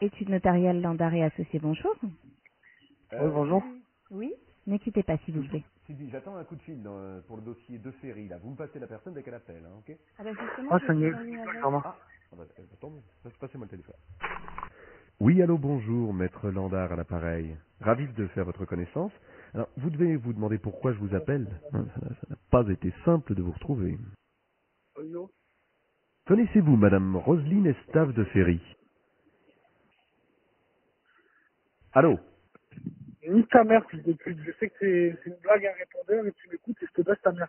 Études notariales Landard et Associés, bonjour. Oui, bonjour. Oui Ne quittez pas, s'il vous plaît. Sylvie, j'attends un coup de fil dans- pour le dossier de Ferry, là. Vous me passez la personne dès qu'elle appelle, hein, ok Ah bah justement, Ah, je c'est suis mieux. en ligne avec- Pardon. Ah, ah bah, euh, attendez, passe- passez-moi le téléphone. Oui, allô, bonjour, maître Landard à l'appareil. Ravi de faire votre connaissance. Alors, vous devez vous demander pourquoi je vous appelle. Hein, Ça ça n'a pas été simple de vous retrouver. Bonjour. Connaissez-vous Madame Roselyne Estave de Ferry? Allô Nique ta mère. Je sais que c'est une blague à répondeur et tu m'écoutes et je te baisse ta mère.